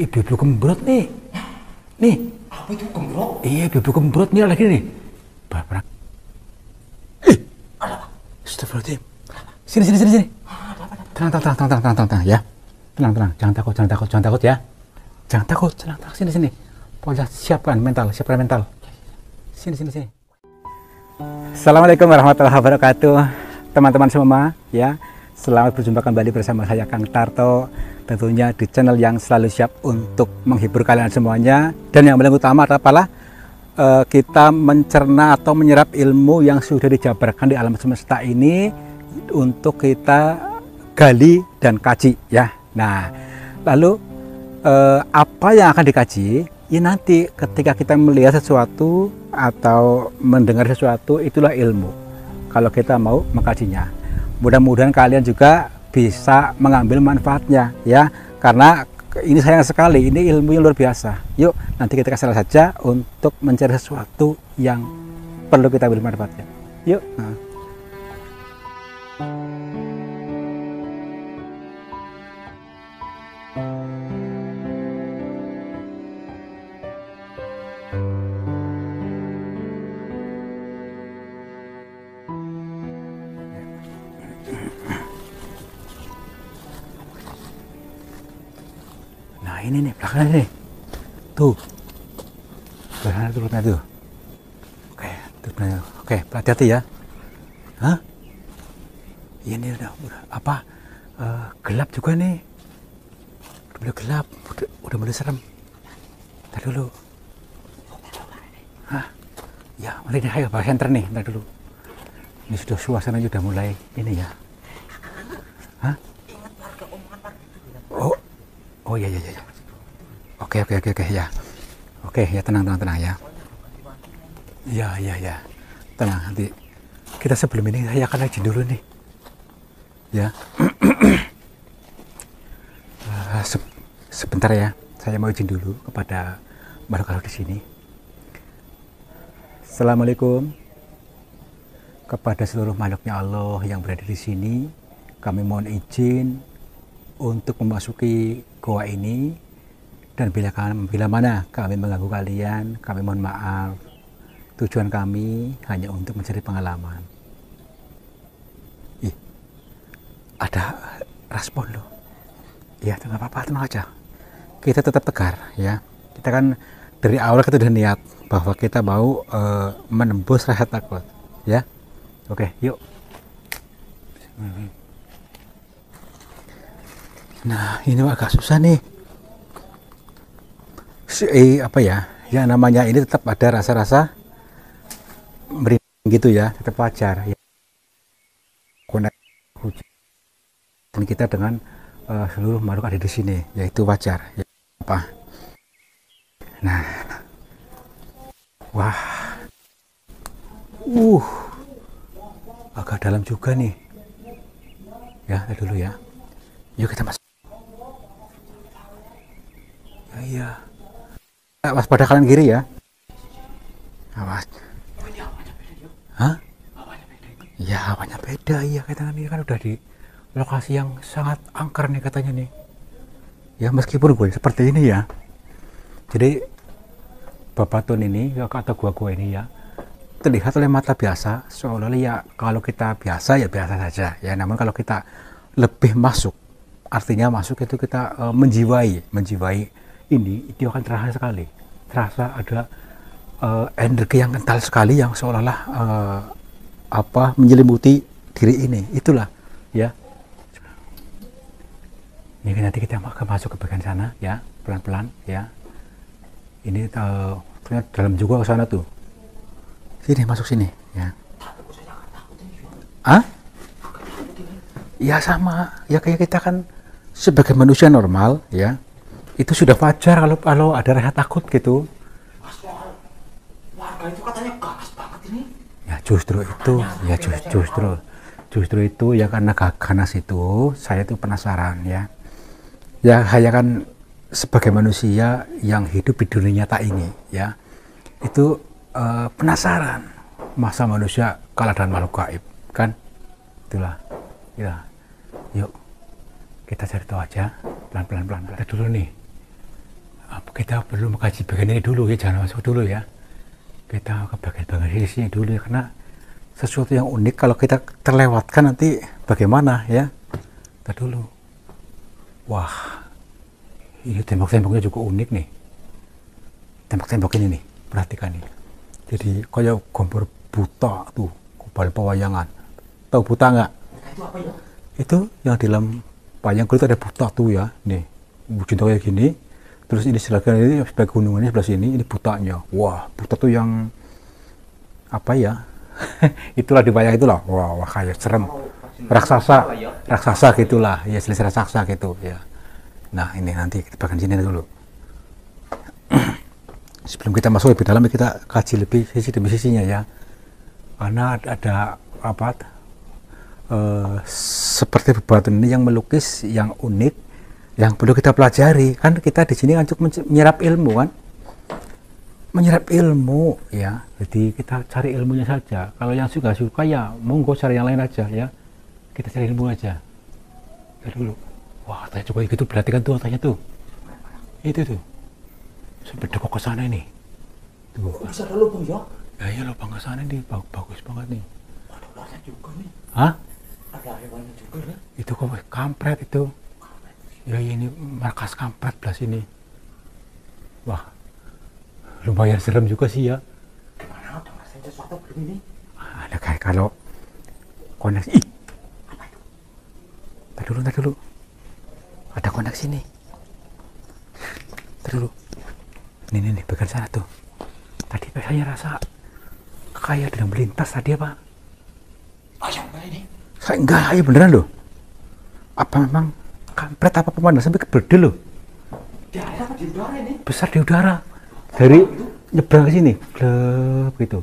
Ibu-ibu gembrot nih. Nih. Apa itu gembrot? Iya, ibu-ibu gembrot nih lagi nih. Bapak. Eh. Astagfirullahaladzim. Sini, sini, sini, sini. Tenang, tenang, tenang, tenang, tenang, tenang, ya. Tenang, tenang. Jangan takut, jangan takut, jangan takut ya. Jangan takut, tenang, tenang. Sini, sini. Pokoknya siapkan mental, siapkan mental. Sini, sini, sini. Assalamualaikum warahmatullahi wabarakatuh. Teman-teman semua, ya. Selamat berjumpa kembali bersama saya Kang Tarto tentunya di channel yang selalu siap untuk menghibur kalian semuanya. Dan yang paling utama adalah uh, kita mencerna atau menyerap ilmu yang sudah dijabarkan di alam semesta ini untuk kita gali dan kaji ya. Nah lalu uh, apa yang akan dikaji? Ya nanti ketika kita melihat sesuatu atau mendengar sesuatu itulah ilmu. Kalau kita mau mengkajinya mudah-mudahan kalian juga bisa mengambil manfaatnya ya. Karena ini sayang sekali ini ilmu yang luar biasa. Yuk nanti kita kasih saja untuk mencari sesuatu yang perlu kita ambil manfaatnya. Yuk. Nah. Ini nih belakang nih. Tuh. Belakang tuh rutnya tuh. Oke, tuh Oke, hati-hati ya. Hah? Ini udah, udah apa? Uh, gelap juga nih. Udah gelap, udah, udah mulai serem. Tadi dulu. Hah? Ya, mari nih, ayo Pak Center nih, ntar dulu. Ini sudah suasana sudah mulai ini ya. Hah? Oh, oh iya iya iya. Oke oke oke oke ya. Oke ya tenang tenang tenang ya. Iya iya ya. Tenang nanti kita sebelum ini saya akan izin dulu nih. Ya. uh, se sebentar ya. Saya mau izin dulu kepada makhluk kalau di sini. Assalamualaikum kepada seluruh makhluknya Allah yang berada di sini. Kami mohon izin untuk memasuki goa ini dan bila bila mana kami mengganggu kalian, kami mohon maaf. Tujuan kami hanya untuk mencari pengalaman. Ih, ada respon loh. Ya, tidak apa-apa, tenang aja. Kita tetap tegar, ya. Kita kan dari awal kita udah niat bahwa kita mau uh, menembus rasa takut, ya. Oke, yuk. Nah, ini agak susah nih. Eh, apa ya? Ya namanya ini tetap ada rasa-rasa merinding gitu ya, tetap wajar ya. Dan kita dengan uh, seluruh makhluk ada di sini, yaitu wajar. Ya, apa? Nah, wah, uh, agak dalam juga nih. Ya, dulu ya. Yuk kita masuk. Ya, iya. Awas pada kalian kiri ya. Awas. Hah? Ya, awalnya beda. Iya, kita ini kan udah di lokasi yang sangat angker nih katanya nih. Ya, meskipun gue seperti ini ya. Jadi, Bapak Tun ini, atau gua-gua ini ya, terlihat oleh mata biasa, seolah-olah ya kalau kita biasa ya biasa saja. Ya, namun kalau kita lebih masuk, artinya masuk itu kita uh, menjiwai, menjiwai ini itu akan terasa sekali. Terasa ada uh, energi yang kental sekali yang seolah-olah uh, apa menyelimuti diri ini. Itulah ya. Ini nanti kita akan masuk ke bagian sana ya. Pelan-pelan ya. Ini uh, dalam juga ke sana tuh. Sini masuk sini ya. Ah ya sama. Ya kayak kita kan sebagai manusia normal ya itu sudah wajar kalau kalau ada rasa takut gitu. warga itu katanya ganas banget ini. Ya justru itu, ya just, justru justru itu ya karena ganas itu saya tuh penasaran ya. Ya saya kan sebagai manusia yang hidup di dunia nyata ini ya itu uh, penasaran masa manusia kalah dengan makhluk gaib kan itulah ya yuk kita cari tahu aja pelan-pelan pelan. Kita dulu nih. Kita perlu mengkaji bagian ini dulu ya, jangan masuk dulu ya. Kita ke bagian-bagian sini dulu ya, karena sesuatu yang unik kalau kita terlewatkan nanti bagaimana ya. Kita dulu. Wah, ini tembok-temboknya juga unik nih. Tembok-tembok ini nih, perhatikan ini. Jadi kayak gambar buta tuh, kubal pewayangan. Tahu buta nggak? Itu ya? yang di dalam wayang kulit ada buta tuh ya nih wujud kayak gini terus ini silakan ini sebagai gunungannya sebelah sini ini butanya wah buta tuh yang apa ya? Itulah di wayang itulah. Wah, wah kayak serem. Raksasa raksasa gitulah. Ya jenis raksasa gitu ya. Nah ini nanti kita bagian sini dulu. Sebelum kita masuk lebih dalam kita kaji lebih sisi demi sisinya ya. Karena ada, ada apa eh, seperti bebatuan ini yang melukis yang unik yang perlu kita pelajari kan kita di sini kan cukup menyerap ilmu kan? Menyerap ilmu ya. Jadi kita cari ilmunya saja. Kalau yang suka suka ya monggo cari yang lain aja ya. Kita cari ilmu aja. Cari dulu. Wah tanya coba gitu berarti kan tuh tanya tuh. Itu tuh. Sampai dekok ke sana ini. Tuh. Kok bisa ada lubang ya? ya iya lubang ke sana nih bagus, bagus banget nih. Ada ularnya juga nih. hah? Ada hewannya juga nih. itu kok kampret itu ya ini markas kampret belah sini wah lumayan serem juga sih ya. Gimana ada ngerasain sesuatu belum ini? ada kayak kalau koneksi. Ih! Tar dulu tar dulu. Ada koneksi nih. Tar dulu. Ini nih, nih bagian sana tuh. Tadi saya rasa kayak ada yang melintas tadi apa? Ayam nggak ini? saya enggak ayo beneran loh. Apa memang kampret apa pemandangan sampai kebede loh. Di udara ini? besar di udara. Dari nyebrang ke sini blep gitu.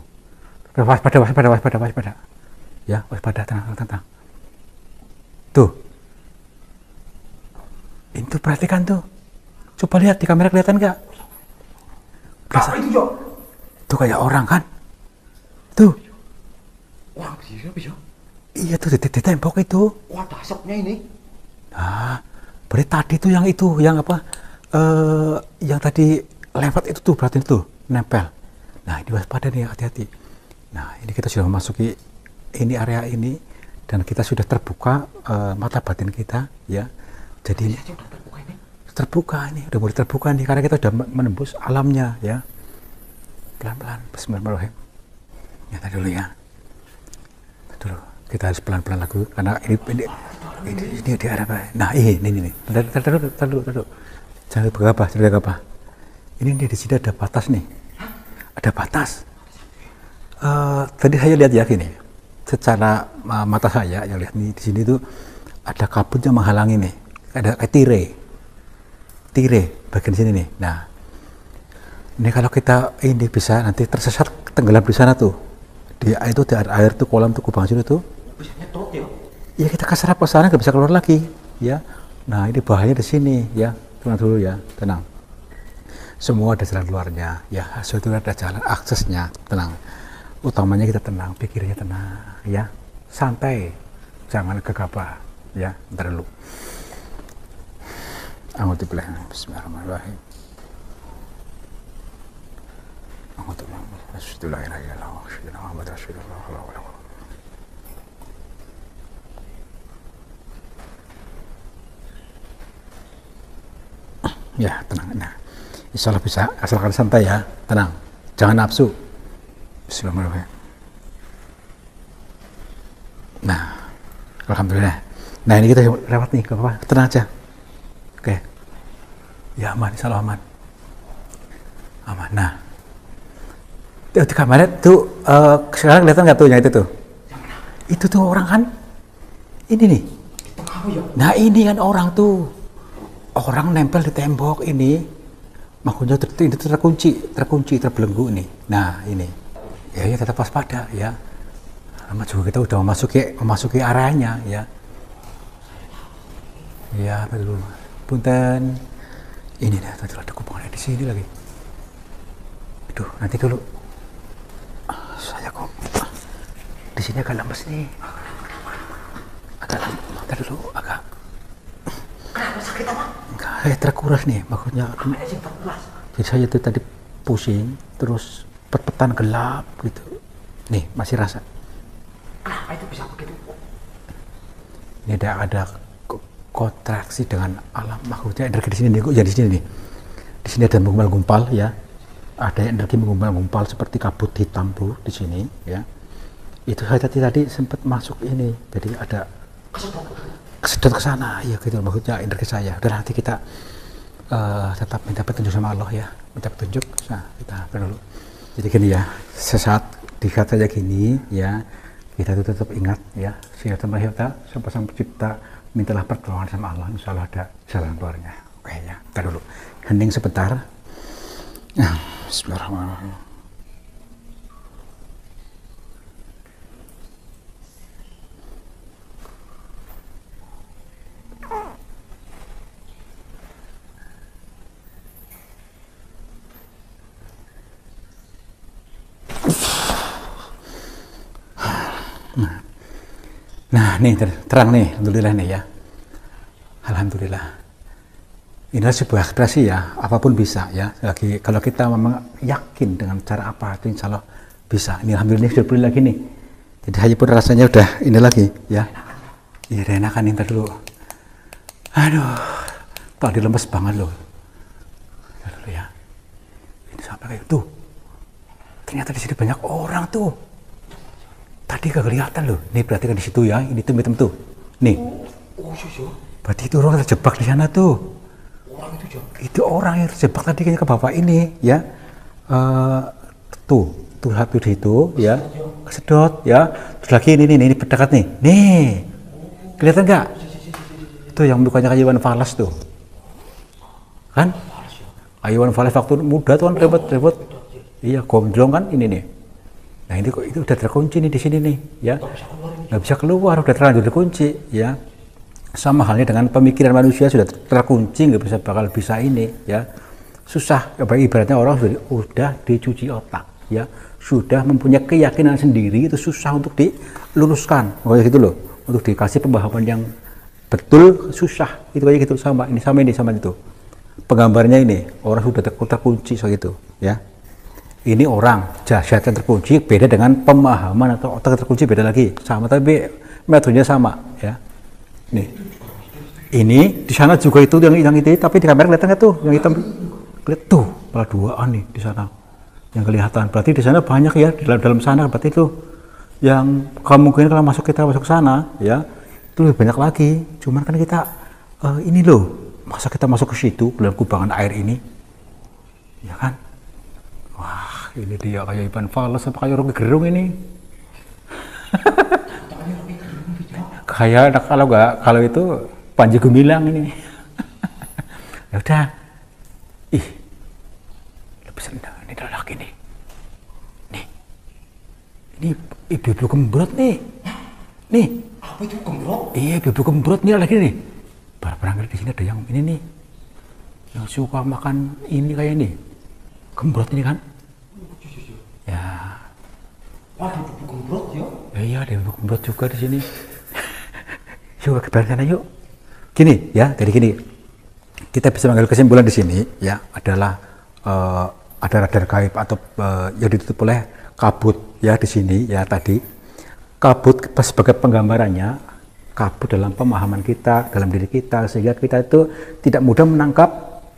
Waspada waspada waspada waspada. Ya waspada tenang tenang tenang. Tuh. Itu perhatikan tuh. Coba lihat di kamera kelihatan nggak? Apa itu ya? tuh kayak orang kan. Tuh. Wah, bisa bisa. iya tuh di, tembok itu. Wah, ada asapnya ini. Nah, berarti tadi tuh yang itu, yang apa? eh yang tadi lewat itu tuh berarti itu nempel. Nah, ini waspada nih, hati-hati. Nah, ini kita sudah memasuki ini area ini dan kita sudah terbuka eh, mata batin kita, ya. Jadi ini terbuka ini. terbuka ini, udah mulai terbuka nih karena kita sudah menembus alamnya, ya. Pelan-pelan, Bismillahirrahmanirrahim. Ya, tadi dulu ya. Dulu. Kita harus pelan-pelan lagu karena ini ini ini, ini di arah apa? Nah, ini ini ini. Tadi dulu, tadi dulu. Jangan lupa apa, jangan lupa apa. Ini nih di sini ada batas nih. Ada batas. Eh, tadi saya lihat ya gini. Secara uh, mata saya yang lihat nih di sini tuh ada kabut yang menghalangi nih. Ada kayak tire. Tire bagian sini nih. Nah, ini kalau kita ini bisa nanti tersesat tenggelam di sana tuh. Di itu di air, air tuh kolam tuh kubang sini tuh. Bisa nyetut ya. Ya kita keserap ke sana nggak bisa keluar lagi, ya. Nah ini bahayanya di sini, ya. Tenang dulu ya, tenang. Semua ada jalan keluarnya, ya. Suatu ada jalan aksesnya, tenang. Utamanya kita tenang, pikirnya tenang, ya. Santai, jangan gegabah, ya. Alhamdulillah, Bismillahirrahmanirrahim. Ya, tenang. Nah, insya Allah bisa. Asalkan santai ya. Tenang. Jangan nafsu. Bismillahirrahmanirrahim. Nah, Alhamdulillah. Nah, ini kita lewat nih. Gak apa-apa. Tenang aja. Oke. Ya, aman. Insya Allah aman. Aman. Nah. Di kamera tuh, eh, sekarang kelihatan nggak tuh yang itu tuh? Itu tuh orang kan? Ini nih. Apa ya? Nah ini kan orang tuh orang nempel di tembok ini makanya itu terkunci terkunci terbelenggu nih nah ini. Ya, ya tetap waspada ya. Lama juga kita udah memasuki memasuki areanya ya. Ya betul punten. Ini nih tadi ada kubangannya di sini lagi. Aduh nanti dulu. Saya kok di sini agak lemes nih. Agak lemes dulu agak sakit apa? Kayak terkuras nih, maksudnya. Terkuras? Jadi saya tuh tadi pusing, terus pet-petan gelap gitu. Nih, masih rasa. Kenapa itu bisa begitu? Ini ada ada ko- kontraksi dengan alam maksudnya energi di sini nih, kok jadi di sini nih. Di sini ada menggumpal-gumpal ya. Ada energi menggumpal-gumpal seperti kabut hitam tuh di sini ya. Itu saya tadi tadi sempat masuk ini. Jadi ada. Kesedot ke sana. Ya gitu maksudnya energi saya. Udah nanti kita eh, tetap minta petunjuk sama Allah ya. Minta petunjuk. Nah kita apa dulu. Jadi gini ya sesaat di saat saja gini ya kita tuh tetap ingat ya sehingga kita sampai sang pencipta mintalah pertolongan sama Allah insya Allah ada jalan keluarnya. Oke ya kita dulu. Hening sebentar. Nah, Bismillahirrahmanirrahim Nah, nih ter- terang nih, alhamdulillah nih ya. Alhamdulillah. Inilah sebuah ekspresi ya, apa pun bisa ya. Lagi kalau kita memang yakin dengan cara apa itu insya Allah bisa. Ini alhamdulillah sudah pulih lagi nih. Jadi saya pun rasanya udah ini lagi ya. Iya, enakan nih ntar dulu. Aduh, tadi lemes banget loh. Dulu ya. Ini sampai kayak tuh. Ternyata di sini banyak orang tuh. Tadi gak kelihatan loh. Nih berarti kan di situ ya. Ini tuh hitam tuh. Nih. Oh iya iya. Berarti itu orang terjebak di sana tuh. Orang itu ya. Itu orang yang terjebak tadi kayaknya ke bapak ini ya. Eh tuh, tuh satu di situ ya. Kesedot ya. Terus lagi ini nih, ini berdekat nih. Nih. Kelihatan nggak? Itu yang mukanya kayak Iwan Fals tuh. Kan? Iwan Fals waktu muda tuh kan repot-repot. Iya, gondrong kan ini nih. Nah ini kok itu udah terkunci nih di sini nih, ya. Nggak bisa keluar, udah terlanjur dikunci, ya. Sama halnya dengan pemikiran manusia sudah terkunci, nggak bisa bakal bisa ini, ya. Susah, apa ibaratnya orang sudah, udah dicuci otak, ya. Sudah mempunyai keyakinan sendiri itu susah untuk diluruskan, pokoknya gitu loh. Untuk dikasih pemahaman yang betul susah, itu kayak gitu sama ini sama ini sama itu. Penggambarnya ini orang sudah ter- terkunci soal itu, ya ini orang jasad yang terkunci beda dengan pemahaman atau otak yang terkunci beda lagi. Sama tapi metodenya sama ya. Nih. Ini di sana juga itu yang yang itu tapi di kamera kelihatan nggak tuh? Yang hitam. Lihat tuh malah duaan nih di sana. Yang kelihatan. Berarti di sana banyak ya di dalam, dalam sana. Berarti itu yang kemungkinan kalau masuk kita masuk sana ya itu lebih banyak lagi. Cuman kan kita eh, ini loh masa kita masuk ke situ dalam kubangan air ini? Ya kan? Wah, ini dia kayak Ivan Fals apa kayak Rocky Gerung ini? kayak kalau nggak kalau itu Panji Gumilang ini. ya udah. Ih, lebih senang ini ada lagi nih. Ini ibu-ibu gembrot nih. Nih, Apa itu gembrok? iya ibu-ibu gembrot nih lagi nih. Barang-barang di sini ada yang ini nih. Yang suka makan ini kayak ini. Gembrot ini kan? Ya, Wah, ada buku gembrok ya. ya iya ada ibu gembrot juga di sini. yuk ke sana yuk. Gini ya, jadi gini. Kita bisa mengambil kesimpulan di sini ya adalah eh, ada radar gaib atau eh, yang ditutup oleh kabut ya di sini ya tadi. Kabut sebagai penggambarannya kabut dalam pemahaman kita, dalam diri kita sehingga kita itu tidak mudah menangkap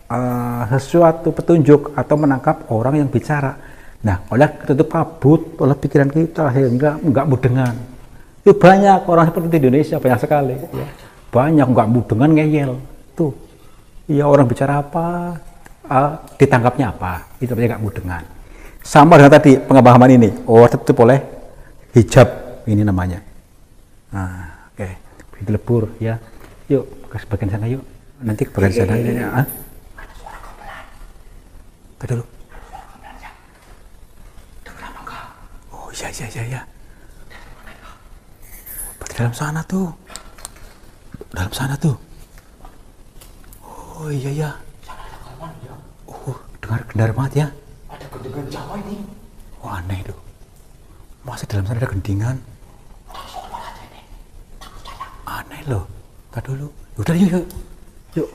eh, sesuatu petunjuk atau menangkap orang yang bicara. Nah, oleh tertutup kabut oleh pikiran kita sehingga nggak mudengan. Itu banyak orang seperti di Indonesia banyak sekali. Ya. Banyak nggak mudengan ngeyel. Tuh, iya orang bicara apa, ah, ditangkapnya apa, itu namanya nggak mudengan. Sama dengan tadi pengemahaman ini, oh tertutup oleh hijab ini namanya. Nah, oke, pintu lebur ya. Yuk ke sebagian sana yuk. Nanti ke bagian sana ya. Ah? Tadi dulu. Iya iya iya iya. Dalam sana tuh. Dalam sana tuh. Oh iya iya. Oh dengar dengar banget ya. Ada gendengan Jawa ini. Wah aneh itu. Masa dalam sana ada gendingan? Aneh loh. Tadi dulu. Udah yuk yuk. Yuk.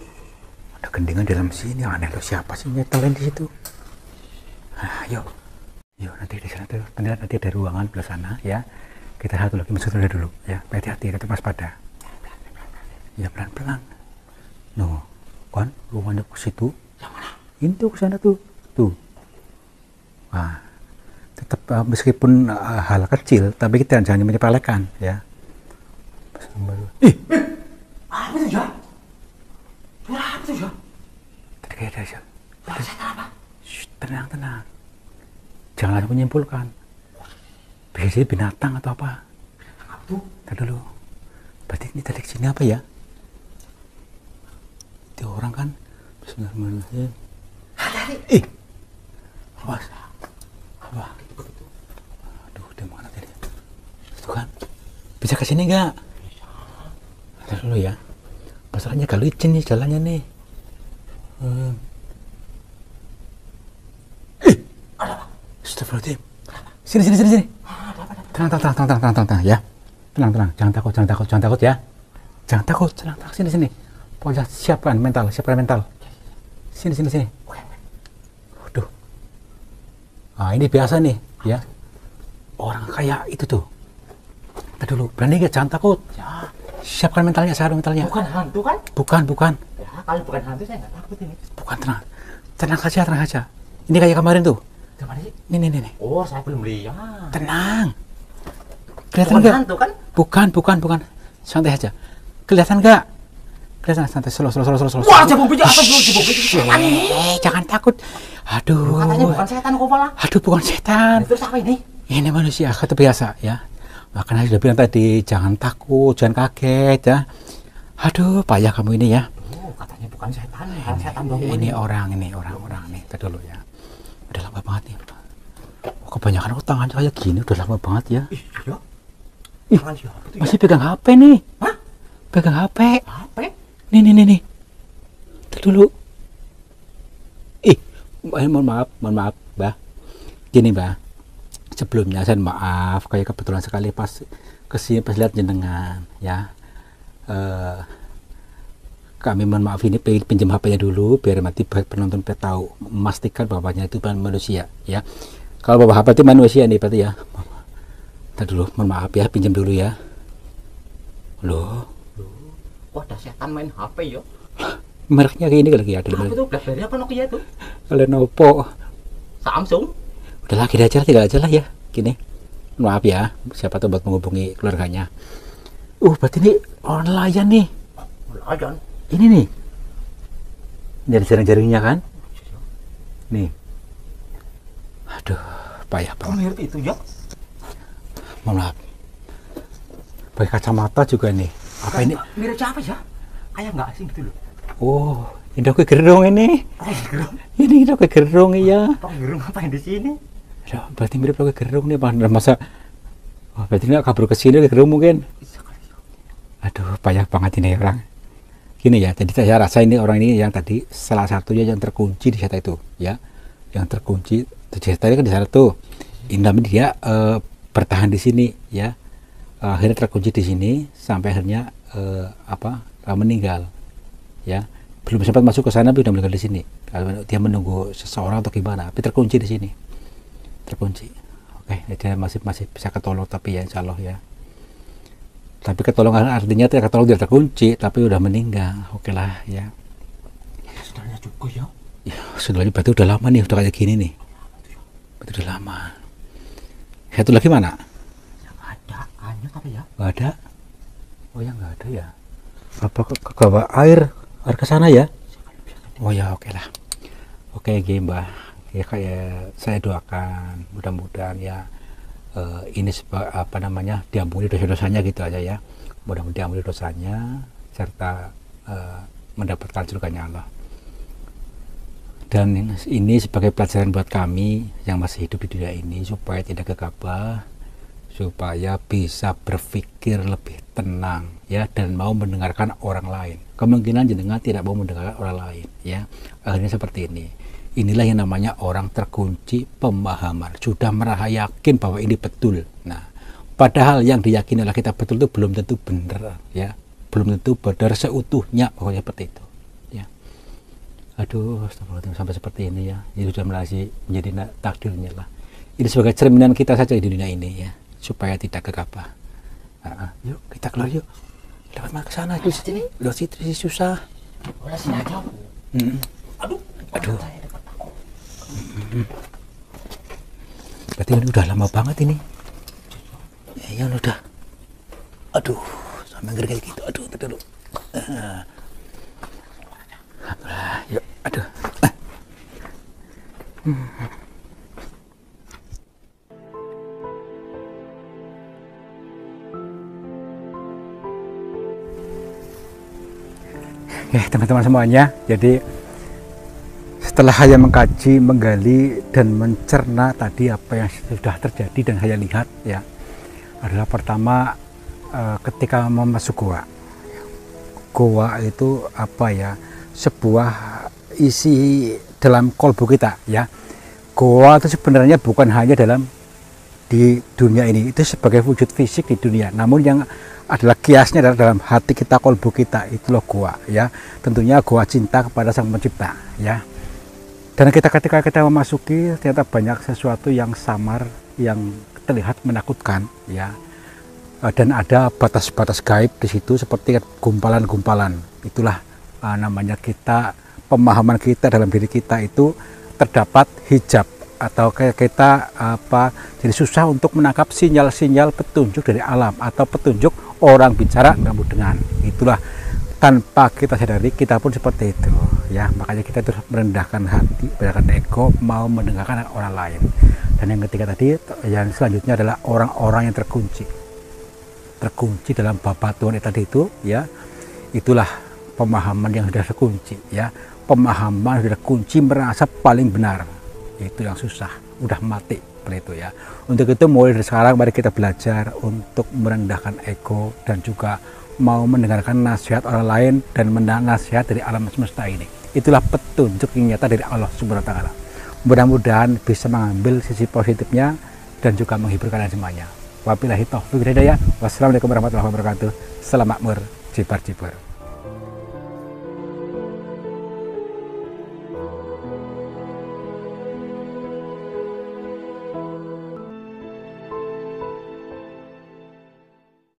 gendingan dalam sini aneh lo siapa sih nyetelin di situ ah yuk yuk nanti di sana tuh nanti, nanti ada ruangan belah sana ya kita satu lagi masuk dulu dulu ya hati-hati kita waspada ya pelan-pelan no kan ruangannya ke situ Yang mana? ini tuh ke sana tuh tuh wah tetap uh, meskipun uh, hal kecil tapi kita jangan menyepelekan ya ih Apa itu ya? Suara apa itu ya? tadi kayak ada Syah. Suara apa? Tenang tenang jangan langsung menyimpulkan. Bisa jadi binatang atau apa? Tadi dulu. Berarti ini tadi ke sini apa ya? Itu orang kan Bismillahirrahmanirrahim ih! Awas. Apa? Aduh dia mana tadi? Itu kan. Bisa ke sini nggak? Tadi dulu ya. Masalahnya kalau licin nih jalannya nih. Hmm. ih Ada apa? Astagfirullahaladzim sini sini sini sini tenang tenang tenang tenang tenang tenang, tenang ya tenang tenang jangan takut jangan takut jangan takut ya jangan takut tenang tenang sini sini pokoknya siapkan mental siapkan mental sini sini sini. Waduh. Ah ini biasa nih, ya. Orang kayak itu tuh. Tadi dulu, berani gak? Jangan takut. Ya, Siapkan mentalnya, saya mentalnya. bukan hantu kan? bukan, bukan, Ya, kalau bukan hantu saya nggak takut ini. bukan tenang. Tenang aja, tenang aja. Ini kayak kemarin tuh. Gimana sih? Nih, nih, nih, nih. Oh, saya belum lihat. Tenang. Kelihatan Bukan nggak? hantu kan? Bukan, bukan, bukan. Santai aja. Kelihatan nggak? Kelihatan santai, slow, slow, slow, slow, slow. Wah, jabung biji atas dulu, jabung biji. Ini. Eh, jangan takut. Aduh. Katanya bukan setan kok malah. Aduh, bukan setan. Terus apa ini? ini manusia kata biasa ya makanya sudah bilang tadi jangan takut jangan kaget ya aduh payah kamu ini ya Oh, katanya bukan setan. Kalau setan dong. ini orang ini orang orang nih Tadi dulu ya udah lama banget nih. Oh, kebanyakan kok tangannya kayak gini? Udah lama banget ya. Ih, ya. Ih, Tangan siapa tuh? ya? masih pegang HP nih. Hah? pegang HP Apa? nih nih nih nih. Dulu. Ih eh, mohon maaf mohon maaf mbak. Gini mbak. Sebelumnya saya maaf kayak kebetulan sekali pas ke sini pas lihat jenengan ya. Eh kami mohon maaf ini pengen pinjam HP-nya dulu biar nanti buat penonton biar tahu memastikan bahwanya itu bukan manusia ya kalau bawa HP itu manusia nih berarti ya Ntar dulu mohon maaf ya pinjam dulu ya loh Wah, ada setan main HP ya. mereknya kayak ini lagi ada Apa tuh? Blackberry apa Nokia tuh? Lenovo Samsung. udah lah gini aja lah, tinggal aja lah ya gini maaf ya siapa tuh buat menghubungi keluarganya uh berarti ini online nih Lajan. Ini nih ini ada jaring-jaringnya kan nih aduh payah banget mirip itu ya? mohon maaf pakai kacamata juga nih apa ini Mirip siapa ya? Kayak nggak asing gitu loh. oh ini kue gerung ini Oh, gerung. ini kue gerung iya Pak gerung ngapain di sini? Aduh, berarti mirip kue gerung nih Pak. masa Wah, berarti nggak kabur ke sini kue gerung mungkin aduh payah banget ini orang gini ya jadi saya rasa ini orang ini yang tadi salah satunya yang terkunci di sana itu ya. Yang terkunci tadi kan di sana tuh. Namanya dia eh, bertahan di sini ya. Akhirnya terkunci di sini sampai akhirnya eh, apa eh, meninggal ya. Belum sempat masuk ke sana tapi udah meninggal di sini. Kalau dia menunggu seseorang atau gimana tapi terkunci di sini. Terkunci. Oke dia masih masih bisa ketolong tapi ya insya Allah ya tapi ketolongan artinya tidak ketolong dia terkunci tapi udah meninggal. Oke lah ya. Saudaranya juga ya. ya sudah berarti udah lama nih udah kayak gini nih. Berarti udah lama. Satu lagi mana? Yang ada, hanya tapi ya. nggak ada. Oh ya nggak ada ya? Apa ke, bawa air air ke sana ya? Oh ya oke lah oke mbah ya kayak saya doakan mudah-mudahan ya eh, ini seba- apa namanya diampuni dosa-dosanya gitu aja ya. Mudah-mudahan diampuni dosanya serta eh, mendapatkan surganya Allah. Dan ini sebagai pelajaran buat kami yang masih hidup di dunia ini supaya tidak gegabah supaya bisa berpikir lebih tenang ya dan mau mendengarkan orang lain. Kemungkinan jenengan tidak mau mendengarkan orang lain ya. Akhirnya seperti ini inilah yang namanya orang terkunci pemahaman. Sudah merasa yakin bahwa ini betul. Nah padahal yang diyakini oleh kita betul itu belum tentu benar ya. Belum tentu benar seutuhnya pokoknya seperti itu ya. Aduh sampai seperti ini ya. Ini sudah melasi menjadi takdirnya lah. Ini sebagai cerminan kita saja di dunia ini ya supaya tidak gegabah. Ah, ah. yuk kita keluar yuk. Lewat mana ke sana? Lewat sini? lewat situ sih susah. Sini aja. Aduh. Aduh. Berarti ini udah lama banget ini ya udah aduh sampai ngeri kayak gitu aduh ntar dulu Ah. Yuk aduh. Ya teman-teman semuanya, jadi setelah saya mengkaji, menggali dan mencerna tadi apa yang sudah terjadi dan saya lihat ya adalah pertama eh, ketika mau masuk gua. Gua itu apa ya? Sebuah isi dalam kolbu kita ya. Gua itu sebenarnya bukan hanya dalam di dunia ini itu sebagai wujud fisik di dunia namun yang adalah kiasnya adalah dalam hati kita kolbu kita itulah gua ya tentunya gua cinta kepada sang pencipta ya dan kita ketika kita memasuki ternyata banyak sesuatu yang samar yang terlihat menakutkan ya. Eh, dan ada batas-batas gaib di situ seperti gumpalan-gumpalan. Itulah eh, namanya kita pemahaman kita dalam diri kita itu terdapat hijab atau kayak kita apa jadi susah untuk menangkap sinyal-sinyal petunjuk dari alam atau petunjuk orang bicara kamu dengan itulah tanpa kita sadari kita pun seperti itu ya. Makanya kita terus merendahkan hati merendahkan ego mau mendengarkan orang lain. Dan yang ketiga tadi yang selanjutnya adalah orang-orang yang terkunci. Terkunci dalam babatuan tadi itu ya. Itulah pemahaman yang sudah terkunci ya. Pemahaman sudah kunci merasa paling benar. Itu yang susah udah mati seperti itu ya. Untuk itu mulai dari sekarang mari kita belajar untuk merendahkan ego dan juga mau mendengarkan nasihat orang lain dan mendengar nasihat dari alam semesta ini. Itulah petunjuk yang nyata dari Allah Subhanahu wa taala. Mudah-mudahan bisa mengambil sisi positifnya dan juga menghibur kalian semuanya. Wabillahi taufiq hidayah. Wassalamualaikum warahmatullahi wabarakatuh. Selamat makmur jibar jibar